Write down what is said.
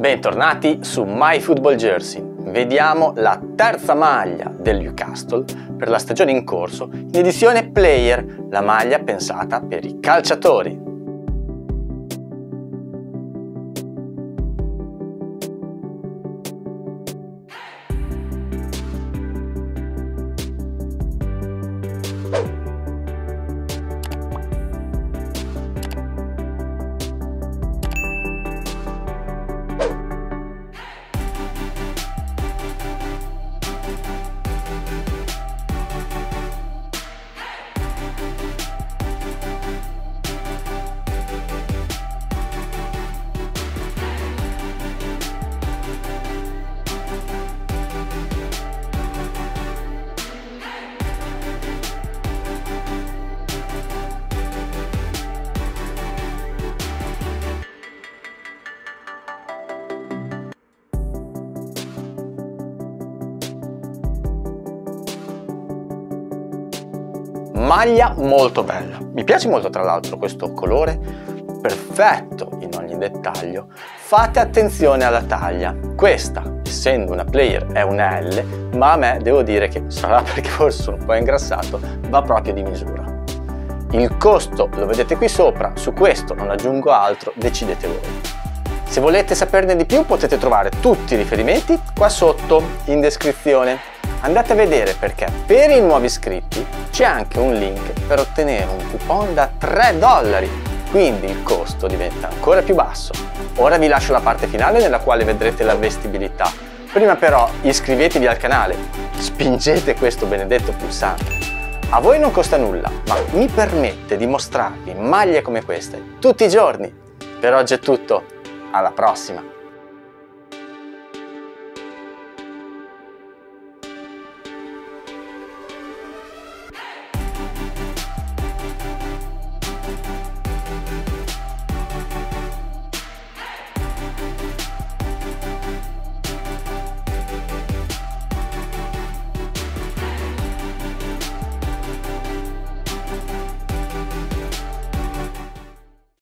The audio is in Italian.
Bentornati su My Football Jersey. Vediamo la terza maglia del Newcastle per la stagione in corso in edizione Player, la maglia pensata per i calciatori. Maglia molto bella. Mi piace molto tra l'altro questo colore perfetto in ogni dettaglio. Fate attenzione alla taglia. Questa essendo una player è una L ma a me devo dire che sarà perché forse sono un po' ingrassato va proprio di misura. Il costo lo vedete qui sopra su questo non aggiungo altro decidete voi. Se volete saperne di più potete trovare tutti i riferimenti qua sotto in descrizione andate a vedere perché per i nuovi iscritti c'è anche un link per ottenere un coupon da 3 dollari. Quindi il costo diventa ancora più basso. Ora vi lascio la parte finale nella quale vedrete la vestibilità. Prima però iscrivetevi al canale. Spingete questo benedetto pulsante. A voi non costa nulla ma mi permette di mostrarvi maglie come queste tutti i giorni. Per oggi è tutto. Alla prossima